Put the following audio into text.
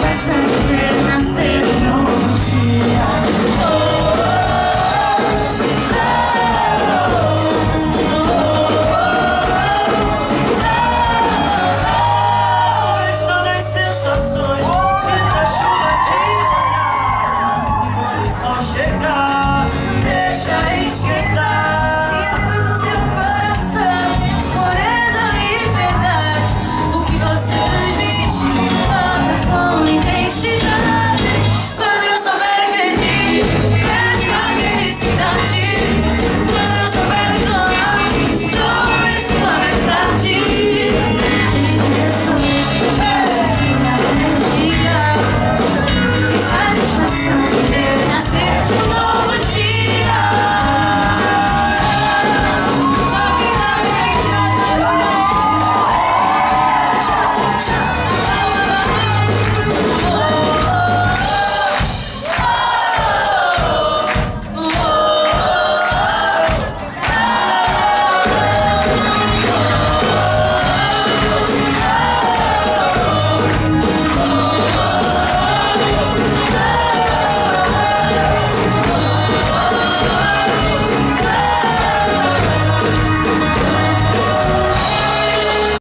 já sabemos.